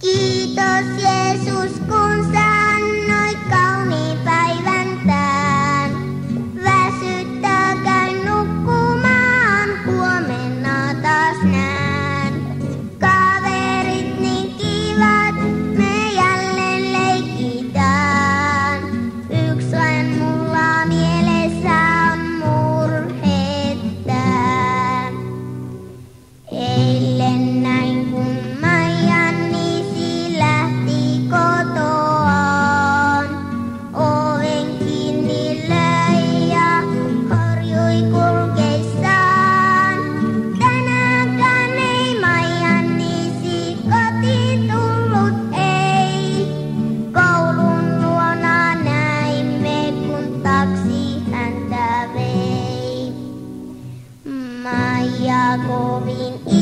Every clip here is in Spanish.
Quito Jacobin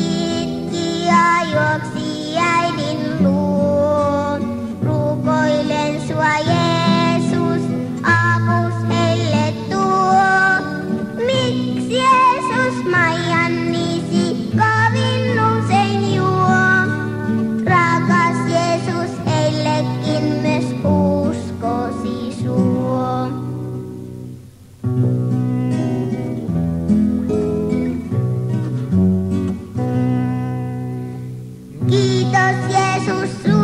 Jezus